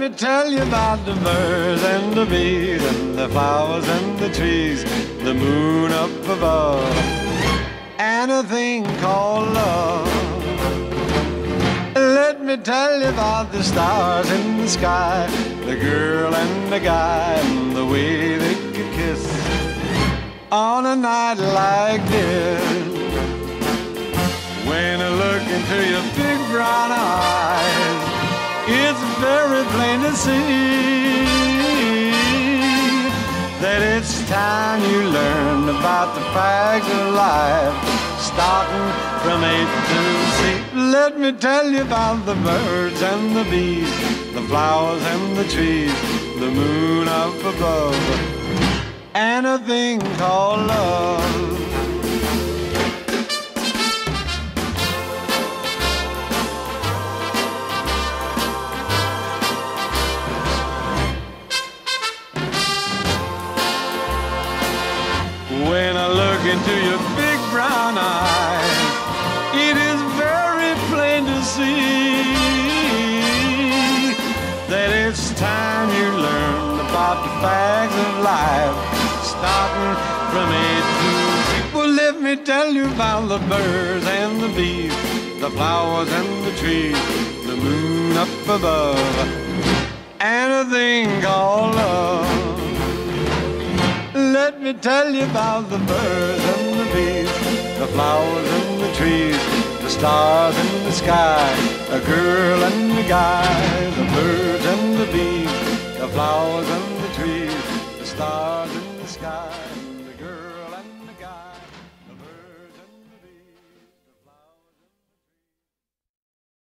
me tell you about the birds and the bees and the flowers and the trees, the moon up above, and a thing called love. Let me tell you about the stars in the sky, the girl and the guy, and the way they could kiss on a night like this. When I look into your big brown eyes, plain to see that it's time you learn about the facts of life, starting from A to Z. Let me tell you about the birds and the bees, the flowers and the trees, the moon up above, and a thing called love. Look into your big brown eyes, it is very plain to see that it's time you learn about the facts of life, starting from A to. Well, let me tell you about the birds and the bees, the flowers and the trees, the moon up above, and a thing called let me tell you about the birds and the bees, the flowers and the trees, the stars in the sky, a girl and a guy, the birds and the bees, the flowers and the trees, the stars in the sky.